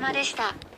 様でした。